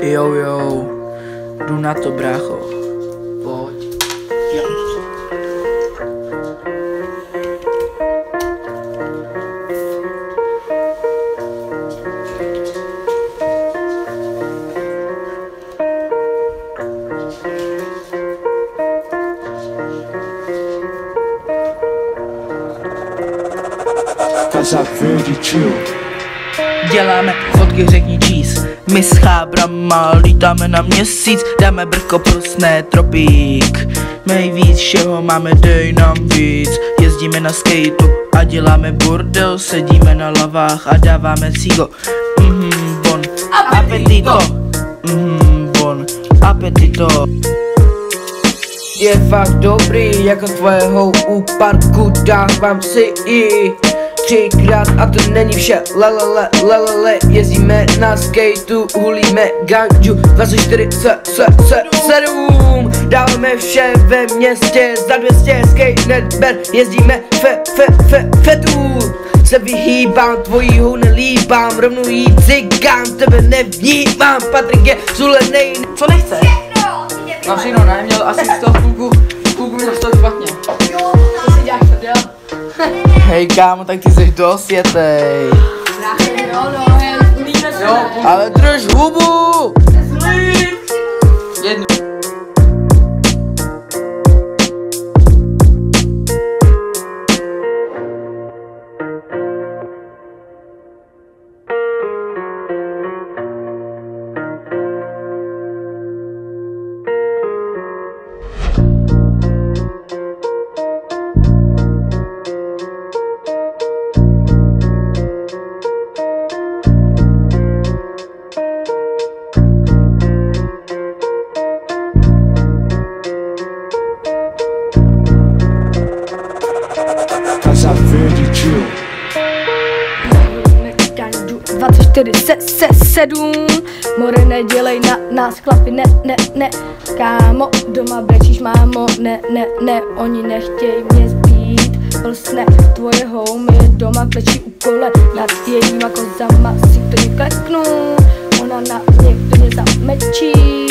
Jo, jo, jdu na to, brácho. Pojď. Casa Verde Chill. Děláme fotky, řekni čís. My s chábrama lítáme na měsíc Dáme brko prosné tropík. Nejvíc všeho máme, dej nám víc. Jezdíme na skateu a děláme bordel Sedíme na lavách a dáváme cigo. Mhm, bon, apetito. Mhm, bon, apetito. Je fakt dobrý, jako tvojeho u parku dávám si i Třikrát a to není vše, lelele, lelele Jezdíme na skateu, hulíme ganju 24 se, se, se, 7 Dáváme vše ve městě, za 200 skate netber Jezdíme fe, fe, fe, fetu. Se vyhýbám, tvojího nelíbám Rovnou jí cigám, tebe nevnímám. Patrik je zulenej. Co nechce? No všechno ne, měl asi z toho půlku, půlku mi dostal špatně. Hej kámo, tak ty jsi dosvětej Jo, no. Jo, Ale drž hubu! 24 se, se 7 More nedělej na nás chlapi, ne, ne, ne. Kámo, doma brečíš mámo, ne, ne, ne. Oni nechtějí mě zbít Plsne tvoje homie doma klečí u kole. Nad jejíma kozama si to kleknu Ona na mě plně zamečí